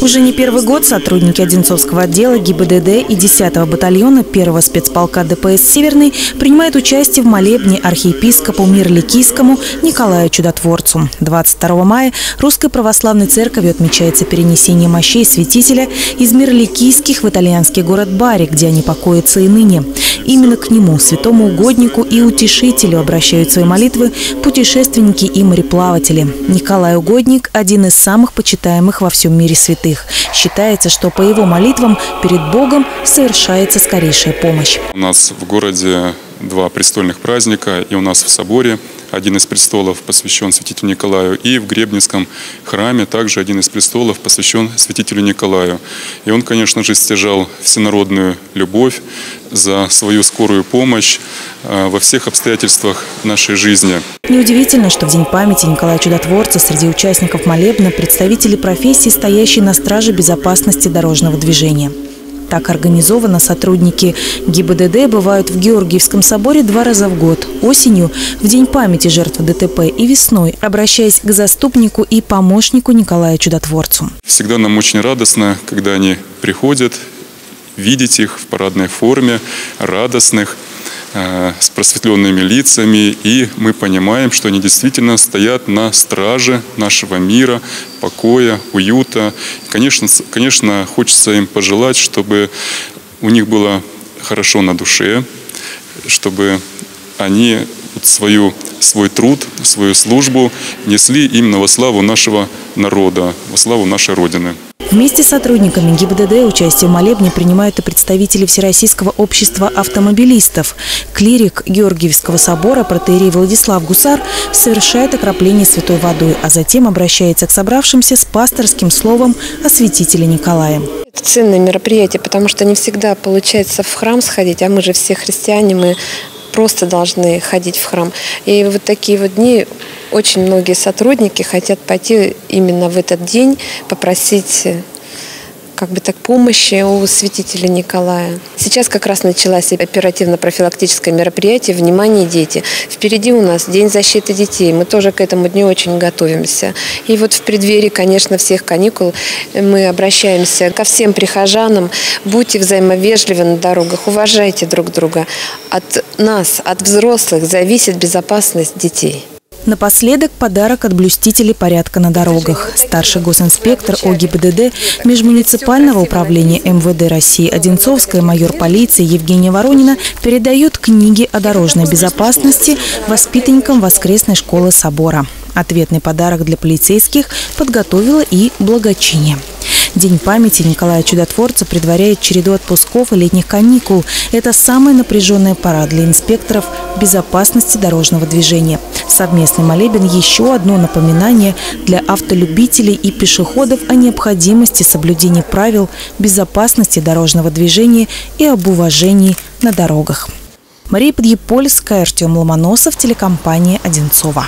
Уже не первый год сотрудники Одинцовского отдела ГИБДД и 10-го батальона 1-го спецполка ДПС «Северный» принимают участие в молебне архиепископу Мирликийскому Николаю Чудотворцу. 22 мая Русской Православной Церковью отмечается перенесение мощей святителя из Мирликийских в итальянский город Бари, где они покоятся и ныне. Именно к нему, святому угоднику и утешителю обращают свои молитвы путешественники и мореплаватели. Николай Угодник – один из самых почитаемых во всем мире святых. Считается, что по его молитвам перед Богом совершается скорейшая помощь. У нас в городе два престольных праздника, и у нас в соборе один из престолов посвящен святителю Николаю, и в Гребневском храме также один из престолов посвящен святителю Николаю. И он, конечно же, стяжал всенародную любовь за свою скорую помощь э, во всех обстоятельствах нашей жизни. Неудивительно, что в День памяти Николая Чудотворца среди участников молебна представители профессии, стоящие на страже безопасности дорожного движения. Так организовано сотрудники ГИБДД бывают в Георгиевском соборе два раза в год. Осенью, в День памяти жертв ДТП и весной, обращаясь к заступнику и помощнику Николая Чудотворцу. Всегда нам очень радостно, когда они приходят, видеть их в парадной форме, радостных – с просветленными лицами, и мы понимаем, что они действительно стоят на страже нашего мира, покоя, уюта. конечно, конечно, хочется им пожелать, чтобы у них было хорошо на душе, чтобы они свою, свой труд, свою службу несли именно во славу нашего народа, во славу нашей Родины. Вместе с сотрудниками ГИБДД участие в молебне принимают и представители Всероссийского общества автомобилистов. Клирик Георгиевского собора протеерей Владислав Гусар совершает окропление святой водой, а затем обращается к собравшимся с пасторским словом о святителе Николае. Это ценное мероприятие, потому что не всегда получается в храм сходить, а мы же все христиане, мы просто должны ходить в храм. И вот такие вот дни очень многие сотрудники хотят пойти именно в этот день, попросить как бы так помощи у святителя Николая. Сейчас как раз началось оперативно-профилактическое мероприятие «Внимание, дети». Впереди у нас День защиты детей. Мы тоже к этому дню очень готовимся. И вот в преддверии, конечно, всех каникул мы обращаемся ко всем прихожанам. Будьте взаимовежливы на дорогах, уважайте друг друга. От нас, от взрослых зависит безопасность детей. Напоследок подарок от блюстителей порядка на дорогах. Старший госинспектор ОГИБДД Межмуниципального управления МВД России Одинцовская майор полиции Евгения Воронина передает книги о дорожной безопасности воспитанникам воскресной школы Собора. Ответный подарок для полицейских подготовила и благочиние. День памяти Николая Чудотворца предваряет череду отпусков и летних каникул. Это самая напряженная пора для инспекторов безопасности дорожного движения. Совместный молебен – еще одно напоминание для автолюбителей и пешеходов о необходимости соблюдения правил безопасности дорожного движения и об уважении на дорогах. Мария Подъепольская, Артем Ломоносов, телекомпания «Одинцова».